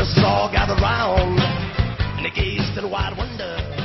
Just all gathered round, and they gazed in wide wonder.